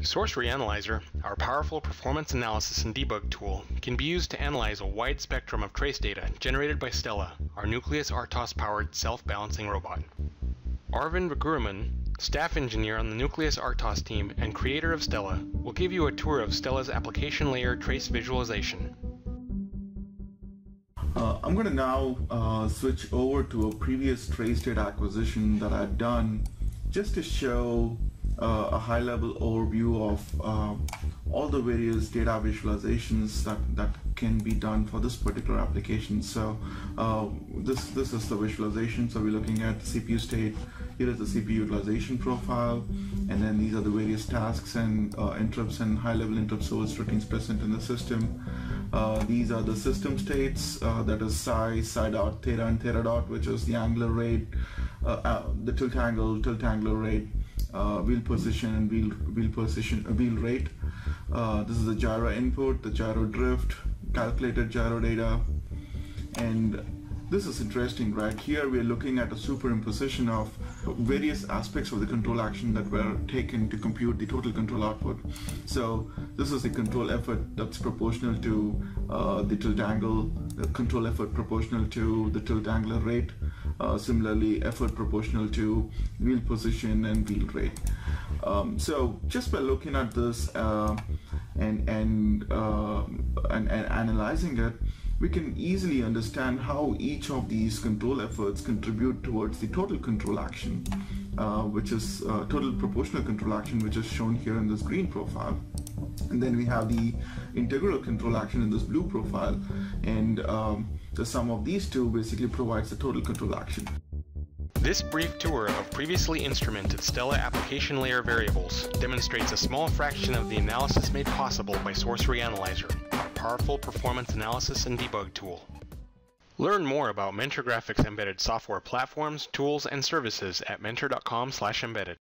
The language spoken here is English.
Sourcery Analyzer, our powerful performance analysis and debug tool, can be used to analyze a wide spectrum of trace data generated by Stella, our Nucleus RTOS powered self balancing robot. Arvind Raghuraman, staff engineer on the Nucleus RTOS team and creator of Stella, will give you a tour of Stella's application layer trace visualization. Uh, I'm going to now uh, switch over to a previous trace data acquisition that I've done just to show uh, a high level overview of uh, all the various data visualizations that, that can be done for this particular application. So uh, this, this is the visualization. So we're looking at the CPU state. Here is the CPU utilization profile. And then these are the various tasks and uh, interrupts and high level interrupt source routines present in the system. Uh, these are the system states, uh, that is psi, psi dot, theta, and theta dot, which is the angular rate, the tilt angle, tilt angular rate, uh, wheel position and wheel wheel position uh, wheel rate. Uh, this is the gyro input, the gyro drift, calculated gyro data, and this is interesting, right? Here we are looking at a superimposition of various aspects of the control action that were taken to compute the total control output. So this is the control effort that's proportional to uh, the tilt angle, the control effort proportional to the tilt angular rate, uh, similarly effort proportional to wheel position and wheel rate. Um, so just by looking at this uh, and, and, uh, and, and analyzing it, we can easily understand how each of these control efforts contribute towards the total control action, uh, which is uh, total proportional control action, which is shown here in this green profile. And then we have the integral control action in this blue profile. And um, the sum of these two basically provides the total control action. This brief tour of previously instrumented Stella application layer variables demonstrates a small fraction of the analysis made possible by Sourcery Analyzer, our powerful performance analysis and debug tool. Learn more about Mentor Graphics embedded software platforms, tools, and services at mentor.com/embedded.